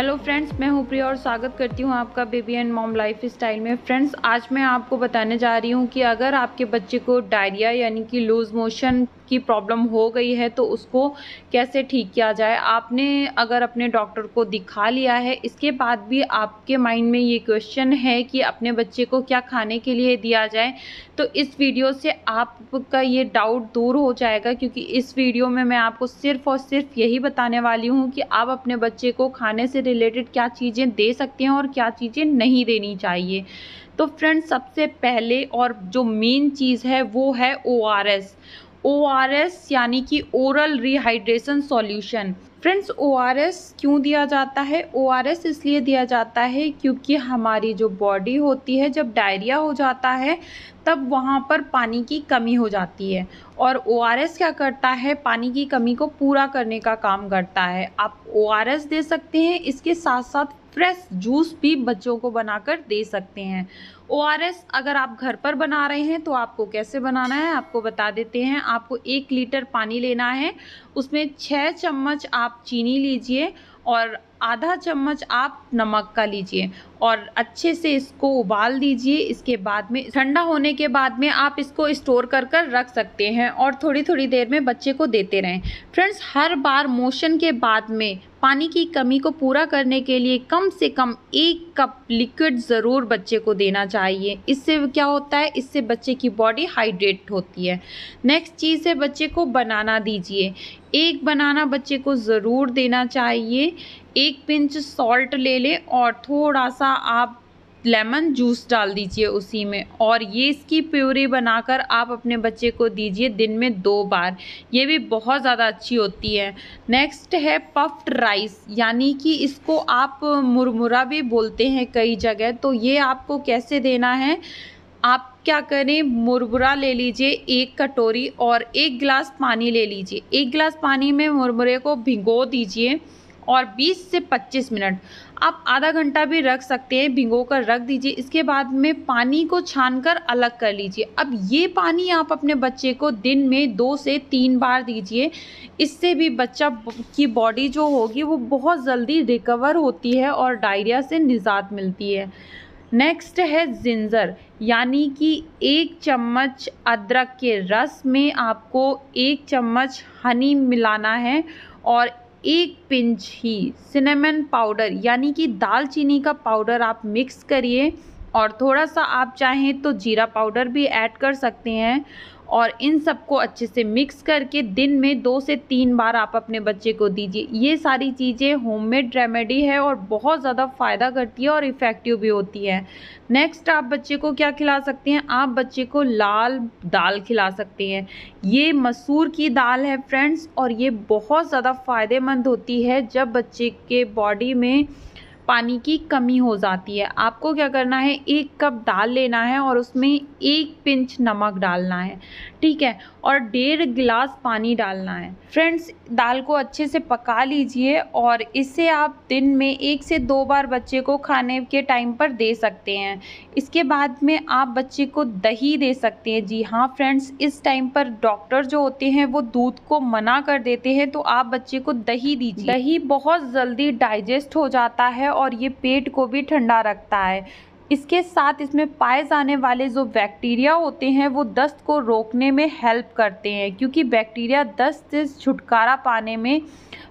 Hello friends मैं हूँ प्रिया और स्वागत करती हूँ आपका baby and mom lifestyle में। फ्रेंड्स आज मैं आपको बताने जा रही हूँ कि अगर आपके बच्चे को डायरिया यानी कि लूज़ मोशन की प्रॉब्लम हो गई है तो उसको कैसे ठीक किया जाए? आपने अगर अपने डॉक्टर को दिखा लिया है, इसके बाद भी आपके माइंड में ये क्वेश्चन है कि अपने बच्चे को क्या खाने के लिए दिया जाए तो इस वीडियो से आपका ये डाउट दूर हो जाएगा, क्योंकि इस वीडियो में मैं आपको सिर्फ़ और सिर्फ़ यही बताने वाली हूँ कि आप अपने बच्चे को खाने से रिलेटेड क्या चीज़ें दे सकते हैं और क्या चीज़ें नहीं देनी चाहिए। तो फ्रेंड्स सबसे पहले और जो मेन चीज़ है, वो है O R S O R S यानी कि oral rehydration solution friends O R S क्यों दिया जाता है? ओ आर एस इसलिए दिया जाता है क्योंकि हमारी जो बॉडी होती है, जब डायरिया हो जाता है, तब वहाँ पर पानी की कमी हो जाती है। और ओ आर एस क्या करता है? पानी की कमी को पूरा करने का काम करता है। आप ओ आर एस दे सकते हैं, इसके साथ साथ फ्रेश जूस भी बच्चों को बनाकर दे सकते हैं। ओआरएस अगर आप घर पर बना रहे हैं तो आपको कैसे बनाना है? आपको बता देते हैं, आपको एक लीटर पानी लेना है, उसमें छः चम्मच आप चीनी लीजिए और आधा चम्मच आप नमक का लीजिए और अच्छे से इसको उबाल दीजिए। इसके बाद में, ठंडा होने के बाद में आप इसको स्टोर कर कर रख सकते हैं और थोड़ी थोड़ी देर में बच्चे को देते रहें। फ्रेंड्स, हर बार मोशन के बाद में पानी की कमी को पूरा करने के लिए कम से कम एक कप लिक्विड ज़रूर बच्चे को देना चाहिए। इससे क्या होता है? इससे बच्चे की बॉडी हाइड्रेट होती है। नेक्स्ट चीज़ है, बच्चे को बनाना दीजिए। एक बनाना बच्चे को ज़रूर देना चाहिए। एक पिंच सॉल्ट ले लें और थोड़ा सा आप लेमन जूस डाल दीजिए उसी में और ये इसकी प्योरी बनाकर आप अपने बच्चे को दीजिए दिन में दो बार। ये भी बहुत ज़्यादा अच्छी होती है। नेक्स्ट है पफ्ड राइस यानी कि इसको आप मुरमुरा भी बोलते हैं कई जगह तो ये आपको कैसे देना है? आप क्या करें, मुरमुरा ले लीजिए एक कटोरी और एक गिलास पानी ले लीजिए। एक गिलास पानी में मुरमुरे को भिगो दीजिए। और 20 से 25 मिनट। आप आधा घंटा भी रख सकते हैं, भिगो कर रख दीजिए। इसके बाद में पानी को छान कर अलग कर लीजिए। अब ये पानी आप अपने बच्चे को दिन में दो से तीन बार दीजिए। इससे भी बच्चा की बॉडी जो होगी, वो बहुत जल्दी रिकवर होती है और डायरिया से निजात मिलती है। नेक्स्ट है जिंजर यानी कि एक चम्मच अदरक के रस में आपको एक चम्मच हनी मिलाना है और एक पिंच ही सिनेमन पाउडर यानी कि दालचीनी का पाउडर आप मिक्स करिए और थोड़ा सा आप चाहें तो जीरा पाउडर भी ऐड कर सकते हैं। और इन सबको अच्छे से मिक्स करके दिन में दो से तीन बार आप अपने बच्चे को दीजिए। ये सारी चीज़ें होममेड रेमेडी है और बहुत ज़्यादा फ़ायदा करती है और इफ़ेक्टिव भी होती है। नेक्स्ट आप बच्चे को क्या खिला सकते हैं? आप बच्चे को लाल दाल खिला सकते हैं। ये मसूर की दाल है फ्रेंड्स और ये बहुत ज़्यादा फ़ायदेमंद होती है जब बच्चे के बॉडी में पानी की कमी हो जाती है। आपको क्या करना है? एक कप दाल लेना है और उसमें एक पिंच नमक डालना है, ठीक है? और डेढ़ गिलास पानी डालना है। फ्रेंड्स, दाल को अच्छे से पका लीजिए और इसे आप दिन में एक से दो बार बच्चे को खाने के टाइम पर दे सकते हैं। इसके बाद में आप बच्चे को दही दे सकते हैं। जी हाँ फ्रेंड्स, इस टाइम पर डॉक्टर जो होते हैं, वो दूध को मना कर देते हैं तो आप बच्चे को दही दीजिए। दही बहुत जल्दी डाइजेस्ट हो जाता है और ये पेट को भी ठंडा रखता है। इसके साथ इसमें पाए जाने वाले जो बैक्टीरिया होते हैं, वो दस्त को रोकने में हेल्प करते हैं, क्योंकि बैक्टीरिया दस्त से छुटकारा पाने में,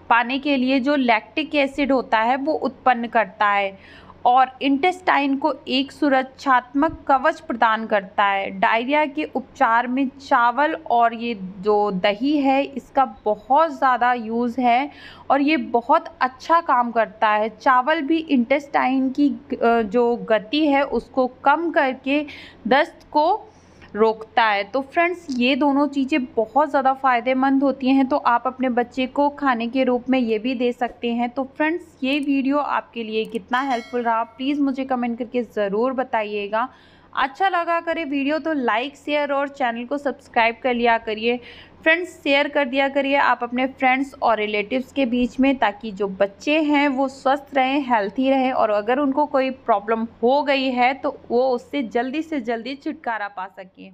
पाने के लिए जो लैक्टिक एसिड होता है, वो उत्पन्न करता है। और इंटेस्टाइन को एक सुरक्षात्मक कवच प्रदान करता है। डायरिया के उपचार में चावल और ये जो दही है, इसका बहुत ज़्यादा यूज़ है और ये बहुत अच्छा काम करता है। चावल भी इंटेस्टाइन की जो गति है, उसको कम करके दस्त को रोकता है। तो फ्रेंड्स, ये दोनों चीज़ें बहुत ज़्यादा फ़ायदेमंद होती हैं तो आप अपने बच्चे को खाने के रूप में ये भी दे सकते हैं। तो फ्रेंड्स, ये वीडियो आपके लिए कितना हेल्पफुल रहा, प्लीज़ मुझे कमेंट करके ज़रूर बताइएगा। अच्छा लगा, करे वीडियो तो लाइक, शेयर और चैनल को सब्सक्राइब कर लिया करिए। फ्रेंड्स, शेयर कर दिया करिए आप अपने फ्रेंड्स और रिलेटिव्स के बीच में ताकि जो बच्चे हैं वो स्वस्थ रहें, हेल्थी रहें और अगर उनको कोई प्रॉब्लम हो गई है तो वो उससे जल्दी से जल्दी छुटकारा पा सकें।